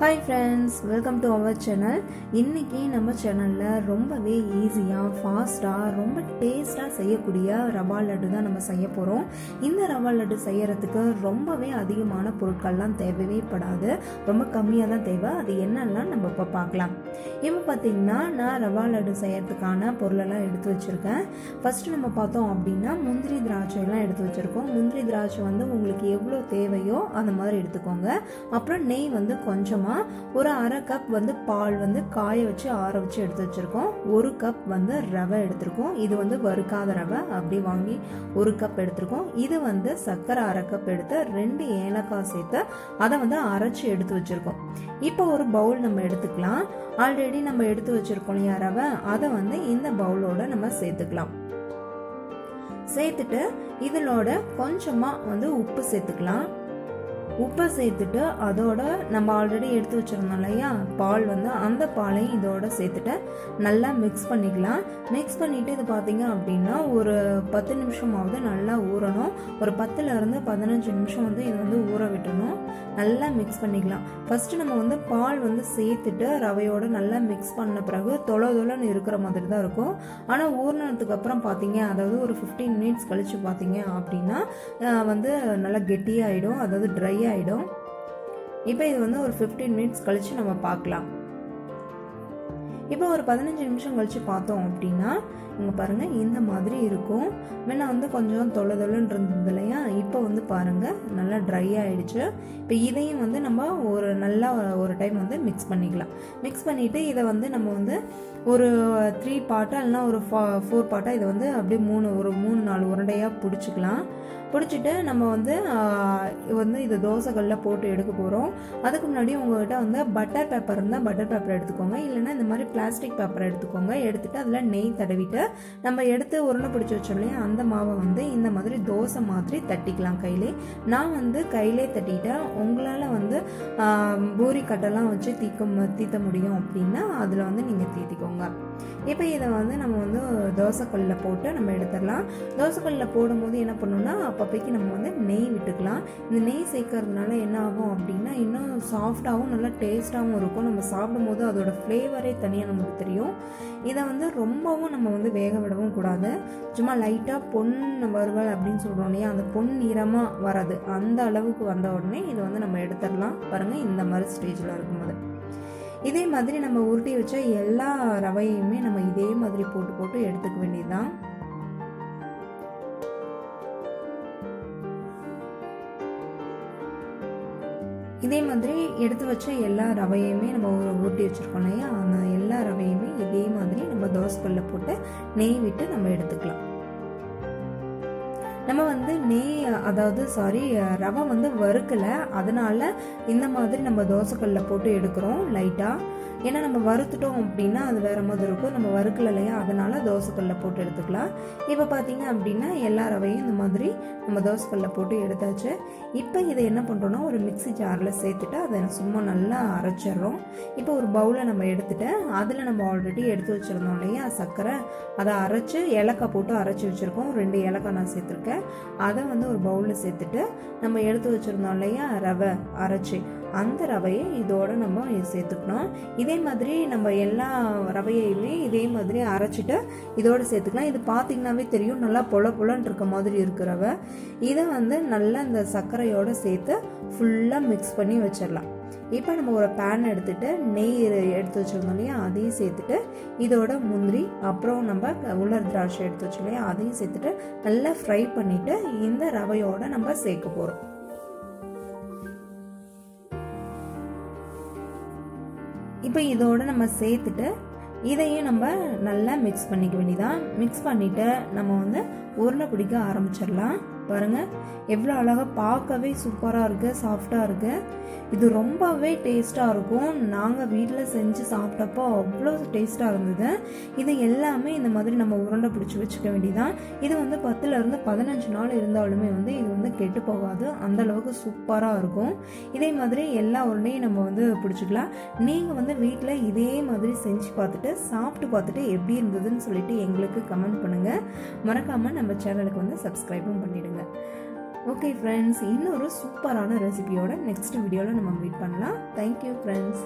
Hi friends welcome to our channel இன்றைக்கி நம்ம சேனலில் ரொம்பவே ஈஸியாக ஃபாஸ்ட்டாக ரொம்ப டேஸ்ட்டாக செய்யக்கூடிய ரவா லட்டு தான் நம்ம செய்ய போகிறோம் இந்த ரவா லட்டு செய்யறதுக்கு ரொம்பவே அதிகமான பொருட்கள்லாம் தேவையே படாது. ரொம்ப கம்மியாக தான் தேவை. அது என்னெல்லாம் நம்ம இப்போ பார்க்கலாம். இப்போ பார்த்தீங்கன்னா நான் ரவா லட்டு செய்யறதுக்கான பொருளெல்லாம் எடுத்து வச்சுருக்கேன். ஃபஸ்ட்டு நம்ம பார்த்தோம் அப்படின்னா முந்திரி திராட்சை எல்லாம் எடுத்து வச்சுருக்கோம். முந்திரி திராட்சை வந்து உங்களுக்கு எவ்வளோ தேவையோ அந்த மாதிரி எடுத்துக்கோங்க. அப்புறம் நெய் வந்து கொஞ்சமாக ஒரு அரை கப் வந்து பால் வந்து காய வச்சு ஆற வச்சு எடுத்து வச்சுருக்கோம். ஒரு கப் வந்து ரவை எடுத்திருக்கோம். இது வந்து வறுக்காத ரவை. அப்படி வாங்கி ஒரு கப் எடுத்திருக்கோம். இது வந்து சர்க்கரை அரை கப் எடுத்து ரெண்டு ஏலக்காய் சேர்த்து அதை வந்து அரைச்சி எடுத்து வச்சுருக்கோம். இப்போ ஒரு பவுல் நம்ம எடுத்துக்கலாம். ஆல்ரெடி நம்ம எடுத்து வச்சுருக்கோம் இல்லையா ரவை? அதை வந்து இந்த பவுலோட நம்ம சேர்த்துக்கலாம். சேர்த்துட்டு இதனோட கொஞ்சமாக வந்து உப்பு சேர்த்துக்கலாம். உப்பை சேர்த்துட்டு அதோட நம்ம ஆல்ரெடி எடுத்து வச்சிருந்தோம் இல்லையா? பால் வந்து அந்த பாலையும் இதோட சேர்த்துட்டு நல்லா மிக்ஸ் பண்ணிக்கலாம். மிக்ஸ் பண்ணிட்டு இது பார்த்தீங்க அப்படின்னா ஒரு பத்து நிமிஷமாவது நல்லா ஊறணும். ஒரு பத்துல இருந்து பதினஞ்சு நிமிஷம் வந்து இது வந்து ஊற விட்டணும். நல்லா மிக்ஸ் பண்ணிக்கலாம். ஃபர்ஸ்ட் நம்ம வந்து பால் வந்து சேர்த்துட்டு ரவையோட நல்லா மிக்ஸ் பண்ண பிறகு தொலை தொலைன்னு இருக்கிற மாதிரி தான் இருக்கும். ஆனால் ஊறினதுக்கு அப்புறம் பார்த்தீங்க அதாவது ஒரு ஃபிஃப்டீன் மினிட்ஸ் கழிச்சு பார்த்தீங்க அப்படின்னா வந்து நல்லா கெட்டியாயிடும். அதாவது ட்ரை ஆகிடும் இப்போ இது வந்து ஒரு ஃபிஃப்டீன் மினிட்ஸ் கழித்து நம்ம பார்க்கலாம். இப்போ ஒரு பதினஞ்சு நிமிஷம் கழித்து பார்த்தோம் அப்படின்னா இங்கே பாருங்கள் இந்த மாதிரி இருக்கும். முன்ன வந்து கொஞ்சம் தொலை தொலைன்னு இருந்தது இல்லையா? இப்போ வந்து பாருங்கள் நல்லா ட்ரை ஆகிடுச்சு இப்போ இதையும் வந்து நம்ம ஒரு நல்லா ஒரு டைம் வந்து மிக்ஸ் பண்ணிக்கலாம். மிக்ஸ் பண்ணிவிட்டு இதை வந்து நம்ம வந்து ஒரு த்ரீ பார்ட்டாக இல்லைனா ஒரு ஃபோர் பார்ட்டாக இதை வந்து அப்படியே மூணு ஒரு மூணு நாலு உருண்டையாக பிடிச்சிக்கலாம். பிடிச்சிட்டு நம்ம வந்து வந்து இது தோசைகளில் போட்டு எடுக்க போகிறோம் அதுக்கு முன்னாடி உங்கள்கிட்ட வந்து பட்டர் பேப்பர் இருந்தால் பட்டர் பேப்பர் எடுத்துக்கோங்க. இல்லைன்னா இந்த மாதிரி பிளாஸ்டிக் பேப்பர் எடுத்துக்கோங்க. எடுத்துட்டு அதில் நெய் தடவிட்டு நம்ம எடுத்து உருண்டை பிடிச்சி வச்சோம் இல்லையா? அந்த மாவை வந்து இந்த மாதிரி தோசை மாதிரி தட்டிக்கலாம் கையிலே. நான் வந்து கையிலே தட்டிட்டேன். உங்களால் வந்து பூரி கட்டெல்லாம் வச்சு தீக்க தீத்த முடியும் அப்படின்னா அதில் வந்து நீங்கள் தீத்திக்கோங்க. இப்போ இதை வந்து நம்ம வந்து தோசைக்கல்லில் போட்டு நம்ம எடுத்துடலாம். தோசைக்கல்லில் போடும்போது என்ன பண்ணணும்னா அப்பப்பைக்கு நம்ம வந்து நெய் விட்டுக்கலாம். இந்த நெய் சேர்க்கறதுனால என்ன ஆகும் அப்படின்னா இன்னும் சாஃப்டாகவும் நல்லா டேஸ்ட்டாகவும் இருக்கும். நம்ம சாப்பிடும்போது அதோட ஃப்ளேவரே தனியாக நமக்கு தெரியும். இதை வந்து ரொம்பவும் நம்ம வந்து வேக விடவும் கூடாது. சும்மா லைட்டாக பொன் வருவல் அப்படின்னு சொல்கிறோம் இல்லையா? அந்த பொன் நிறமாக வராது அந்த அளவுக்கு வந்த உடனே இதை வந்து நம்ம எடுத்துடலாம். பாருங்கள் இந்த மாதிரி ஸ்டேஜில் இருக்கும்போது இதே மாதிரி நம்ம உருட்டி வச்ச எல்லா ரவையுமே நம்ம இதே மாதிரி போட்டு போட்டு எடுத்துக்க வேண்டியதுதான். இதே மாதிரி எடுத்து வச்ச எல்லா ரவையுமே நம்ம ஊட்டி வச்சுருக்கோம் இல்லையா? அந்த எல்லா ரவையுமே இதே மாதிரி நம்ம தோசைக்கல்ல போட்டு நெய் விட்டு நம்ம எடுத்துக்கலாம். நம்ம வந்து நெய் அதாவது சாரி ரவை வந்து வறுக்கலை. அதனால இந்த மாதிரி நம்ம தோசைக்கல்ல போட்டு எடுக்கிறோம் லைட்டாக ஏன்னா நம்ம வறுத்துட்டோம் அப்படின்னா அது வேற மாதிரி இருக்கும். நம்ம வறுக்கல இல்லையா? அதனால தோசைக்கல்ல போட்டு எடுத்துக்கலாம். இப்போ பார்த்தீங்க அப்படின்னா எல்லா ரவையும் இந்த மாதிரி நம்ம தோசைக்கல்ல போட்டு எடுத்தாச்சு. இப்போ இதை என்ன பண்ணுறோம்னா ஒரு மிக்சி ஜாரில் சேர்த்துட்டு அதை சும்மா நல்லா அரைச்சிடுறோம். இப்போ ஒரு பவுலை நம்ம எடுத்துட்டு அதில் நம்ம ஆல்ரெடி எடுத்து வச்சுருந்தோம் இல்லையா சர்க்கரை. அதை அரைச்சி ஏலக்காய் போட்டு அரைச்சி வச்சுருக்கோம். ரெண்டு ஏலக்காய் நான் சேர்த்துருக்கேன். அதை வந்து ஒரு பவுலில் சேர்த்துட்டு நம்ம எடுத்து வச்சுருந்தோம் இல்லையா ரவை அரைச்சி. அந்த ரவையை இதோட நம்ம சேர்த்துக்கணும். இதே மாதிரி நம்ம எல்லா ரவையுமே இதே மாதிரி அரைச்சிட்டு இதோட சேர்த்துக்கலாம். இது பார்த்தீங்கன்னாவே தெரியும் நல்லா பொல பொலன்னு இருக்க மாதிரி இருக்கிற ரவை. இதை வந்து நல்லா இந்த சர்க்கரையோட சேர்த்து ஃபுல்லாக மிக்ஸ் பண்ணி வச்சிடலாம். இப்போ நம்ம ஒரு பேன் எடுத்துட்டு நெய் எடுத்து வச்சுருந்தோம் இல்லையா? அதையும் சேர்த்துட்டு இதோட முந்திரி அப்புறம் நம்ம உலர் திராட்சை எடுத்து வச்சோம் இல்லையா? அதையும் சேர்த்துட்டு நல்லா ஃப்ரை பண்ணிவிட்டு இந்த ரவையோடு நம்ம சேர்க்க போகிறோம் இப்போ இதோட நம்ம சேர்த்துட்டு இதையும் நம்ம நல்லா மிக்ஸ் பண்ணிக்க வேண்டியதான் மிக்ஸ் பண்ணிவிட்டு நம்ம வந்து உருளை பிடிக்க ஆரம்பிச்சிடலாம். பாருங்கள் எவ்வளோ அழகாக பார்க்கவே சூப்பராக இருக்குது சாஃப்டாக இருக்குது இது ரொம்பவே டேஸ்ட்டாக இருக்கும். நாங்கள் வீட்டில் செஞ்சு சாப்பிட்டப்போ அவ்வளோ டேஸ்ட்டாக இருந்தது. இது எல்லாமே இந்த மாதிரி நம்ம உருண்டை பிடிச்சி வச்சுக்க வேண்டியதான் இது வந்து பத்துலேருந்து பதினஞ்சு நாள் இருந்தாலுமே வந்து இது வந்து கெட்டு போகாது. அந்த அளவுக்கு சூப்பராக இருக்கும். இதே மாதிரி எல்லா உருண்டையும் நம்ம வந்து பிடிச்சிக்கலாம். நீங்கள் வந்து வீட்டில் இதே மாதிரி செஞ்சு பார்த்துட்டு சாப்பிட்டு பார்த்துட்டு எப்படி இருந்ததுன்னு சொல்லிட்டு எங்களுக்கு கமெண்ட் பண்ணுங்கள் மறக்காமல் நம்ம சேனலுக்கு வந்து சப்ஸ்கிரைபும் பண்ணுங்க ஓகே ஃப்ரெண்ட்ஸ் இன்னொரு சூப்பரான ரெசிபியோட நெக்ஸ்ட் வீடியோவில் நம்ம மீட் பண்ணலாம். Thank you friends